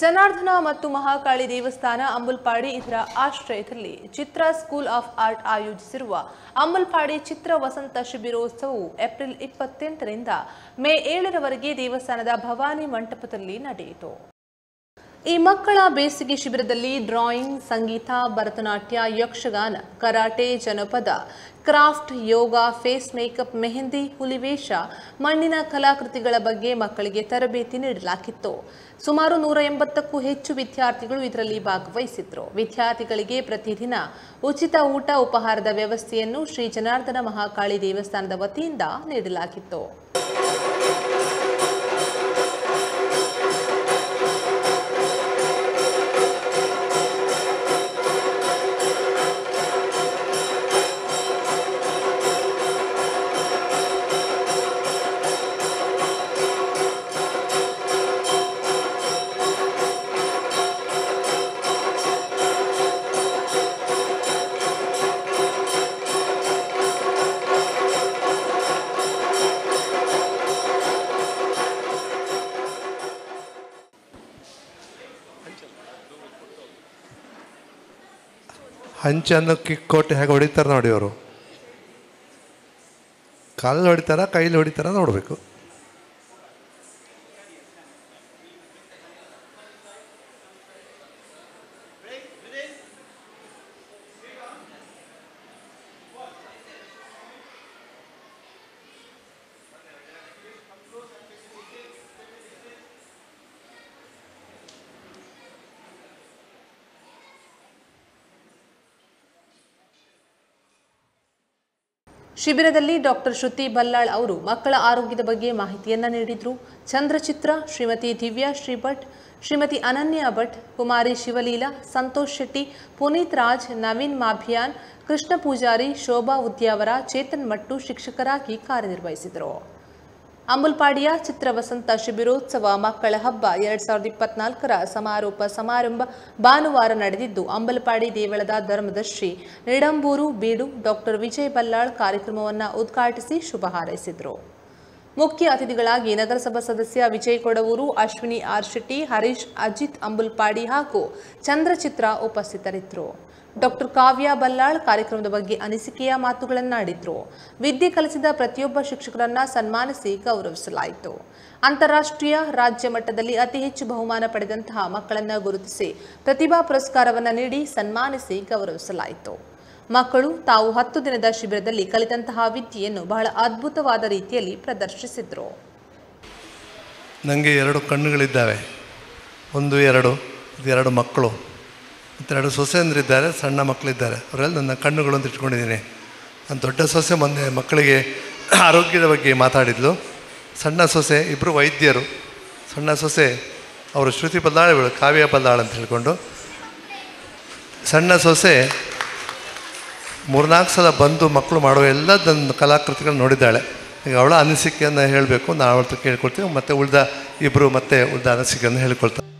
ಜನಾರ್ದನ ಮತ್ತು ಮಹಾಕಾಳಿ ದೇವಸ್ಥಾನ ಅಂಬಲ್ಪಾಡಿ ಇದರ ಆಶ್ರಯದಲ್ಲಿ ಚಿತ್ರ ಸ್ಕೂಲ್ ಆಫ್ ಆರ್ಟ್ ಆಯೋಜಿಸಿರುವ ಅಂಬಲ್ಪಾಡಿ ಚಿತ್ರ ವಸಂತ ಶಿಬಿರೋತ್ಸವವು ಏಪ್ರಿಲ್ ಇಪ್ಪತ್ತೆಂಟರಿಂದ ಮೇ ಏಳರವರೆಗೆ ದೇವಸ್ಥಾನದ ಭವಾನಿ ಮಂಟಪದಲ್ಲಿ ನಡೆಯಿತು. ಈ ಮಕ್ಕಳ ಬೇಸಿಗೆ ಶಿಬಿರದಲ್ಲಿ ಡ್ರಾಯಿಂಗ್, ಸಂಗೀತ, ಭರತನಾಟ್ಯ, ಯಕ್ಷಗಾನ, ಕರಾಟೆ, ಜನಪದ, craft, yoga, face makeup, mehndi Hulivesha ಮಣ್ಣಿನ ಕಲಾಕೃತಿಗಳ ಬಗ್ಗೆ ಮಕ್ಕಳಿಗೆ ತರಬೇತಿ ನೀಡಲಾಗಿತ್ತು. ಸುಮಾರು ನೂರ ಎಂಬತ್ತಕ್ಕೂ ಹೆಚ್ಚು ವಿದ್ಯಾರ್ಥಿಗಳು ಇದರಲ್ಲಿ ಭಾಗವಹಿಸಿದ್ರು. ವಿದ್ಯಾರ್ಥಿಗಳಿಗೆ ಪ್ರತಿದಿನ ಉಚಿತ ಊಟ, ಉಪಹಾರದ ವ್ಯವಸ್ಥೆಯನ್ನು ಶ್ರೀ ಜನಾರ್ದನ ಮಹಾಕಾಳಿ ದೇವಸ್ಥಾನದ ವತಿಯಿಂದ ನೀಡಲಾಗಿತ್ತು. ಹಂಚನ್ನು ಕಿಕ್ ಕೊಟ್ಟು ಹೇಗೆ ಹೊಡಿತಾರೆ ನೋಡಿ ಅವರು. ಕಾಲಲ್ಲಿ ಹೊಡಿತಾರ ಕೈಲಿ ಹೊಡಿತಾರ ನೋಡಬೇಕು. ಶಿಬಿರದಲ್ಲಿ ಡಾಕ್ಟರ್ ಶ್ರುತಿ ಬಲ್ಲಾಳ್ ಅವರು ಮಕ್ಕಳ ಆರೋಗ್ಯದ ಬಗ್ಗೆ ಮಾಹಿತಿಯನ್ನ ನೀಡಿದ್ರು. ಚಂದ್ರಚಿತ್ರ, ಶ್ರೀಮತಿ ದಿವ್ಯಾ ಶ್ರೀಭಟ್, ಶ್ರೀಮತಿ ಅನನ್ಯ ಭಟ್, ಕುಮಾರಿ ಶಿವಲೀಲಾ, ಸಂತೋಷ್ ಶೆಟ್ಟಿ, ಪುನೀತ್ ರಾಜ್, ನವೀನ್ ಮಾಭಿಯಾನ್, ಕೃಷ್ಣ ಪೂಜಾರಿ, ಶೋಭಾ ಉದ್ಯಾವರ, ಚೇತನ್ ಮಟ್ಟು ಶಿಕ್ಷಕರಾಗಿ ಕಾರ್ಯನಿರ್ವಹಿಸಿದರು. ಅಂಬುಲ್ಪಾಡಿಯ ಚಿತ್ರವಸಂತ ಶಿಬಿರೋತ್ಸವ ಮಕ್ಕಳ ಹಬ್ಬ ಎರಡ್ ಸಾವಿರದ ಇಪ್ಪತ್ನಾಲ್ಕರ ಸಮಾರೋಪ ಸಮಾರಂಭ ಭಾನುವಾರ ನಡೆದಿದ್ದು, ಅಂಬಲ್ಪಾಡಿ ದೇವಳದ ಧರ್ಮದರ್ಶಿ ನಿಡಂಬೂರು ಬೀಡು ಡಾಕ್ಟರ್ ವಿಜಯ್ ಬಲ್ಲಾಳ್ ಕಾರ್ಯಕ್ರಮವನ್ನು ಉದ್ಘಾಟಿಸಿ ಶುಭ ಹಾರೈಸಿದರು. ಮುಖ್ಯ ಅತಿಥಿಗಳಾಗಿ ನಗರಸಭಾ ಸದಸ್ಯ ವಿಜಯ್ ಕೊಡವೂರು ಅಶ್ವಿನಿ ಆರ್ ಶೆಟ್ಟಿ, ಹರೀಶ್, ಅಜಿತ್ ಅಂಬುಲ್ಪಾಡಿ ಹಾಗೂ ಚಂದ್ರಚಿತ್ರ ಉಪಸ್ಥಿತರಿದ್ದರು. ಡಾಕ್ಟರ್ ಕಾವ್ಯ ಬಲ್ಲಾಳ್ ಕಾರ್ಯಕ್ರಮದ ಬಗ್ಗೆ ಅನಿಸಿಕೆಯ ಮಾತುಗಳನ್ನಾಡಿದ್ರು. ವಿದ್ಯೆ ಕಲಿಸಿದ ಪ್ರತಿಯೊಬ್ಬ ಶಿಕ್ಷಕರನ್ನ ಸನ್ಮಾನಿಸಿ ಗೌರವಿಸಲಾಯಿತು. ಅಂತಾರಾಷ್ಟ್ರೀಯ ರಾಜ್ಯ ಮಟ್ಟದಲ್ಲಿ ಅತಿ ಹೆಚ್ಚು ಬಹುಮಾನ ಪಡೆದಂತಹ ಮಕ್ಕಳನ್ನ ಗುರುತಿಸಿ ಪ್ರತಿಭಾ ಪುರಸ್ಕಾರವನ್ನು ನೀಡಿ ಸನ್ಮಾನಿಸಿ ಗೌರವಿಸಲಾಯಿತು. ಮಕ್ಕಳು ತಾವು ಹತ್ತು ದಿನದ ಶಿಬಿರದಲ್ಲಿ ಕಲಿತಂತಹ ವಿದ್ಯೆಯನ್ನು ಬಹಳ ಅದ್ಭುತವಾದ ರೀತಿಯಲ್ಲಿ ಪ್ರದರ್ಶಿಸಿದರು. ನನಗೆ ಎರಡು ಕಣ್ಣುಗಳಿದ್ದಾವೆ. ಒಂದು, ಎರಡು ಎರಡು ಮಕ್ಕಳು. ಮತ್ತು ಎರಡು ಸೊಸೆಯಂದ್ರಿದ್ದಾರೆ, ಸಣ್ಣ ಮಕ್ಕಳಿದ್ದಾರೆ. ಅವರೆಲ್ಲ ನನ್ನ ಕಣ್ಣುಗಳು ಅಂತ ಇಟ್ಕೊಂಡಿದ್ದೀನಿ. ನಾನು ದೊಡ್ಡ ಸೊಸೆ ಮೊನ್ನೆ ಮಕ್ಕಳಿಗೆ ಆರೋಗ್ಯದ ಬಗ್ಗೆ ಮಾತಾಡಿದ್ಲು. ಸಣ್ಣ ಸೊಸೆ ಇಬ್ಬರು ವೈದ್ಯರು. ಸಣ್ಣ ಸೊಸೆ, ಅವರು ಶ್ರುತಿ ಬಲ್ಲಾಳಗಳು ಕಾವ್ಯ ಬಲ್ಲಾಳ್ ಅಂತ ಹೇಳ್ಕೊಂಡು. ಸಣ್ಣ ಸೊಸೆ ಮೂರ್ನಾಲ್ಕು ಸಲ ಬಂದು ಮಕ್ಕಳು ಮಾಡೋ ಎಲ್ಲ ನನ್ನ ಕಲಾಕೃತಿಗಳನ್ನ ನೋಡಿದ್ದಾಳೆ. ಈಗ ಅವಳ ಅನಿಸಿಕೆಯನ್ನು ಹೇಳಬೇಕು ನಾವು ಕೇಳ್ಕೊಳ್ತೀವಿ, ಮತ್ತು ಉಳಿದ ಇಬ್ಬರು ಮತ್ತೆ ಉಳ್ದ ಅನಿಸಿಕೆಯನ್ನು ಹೇಳ್ಕೊಳ್ತಾರೆ.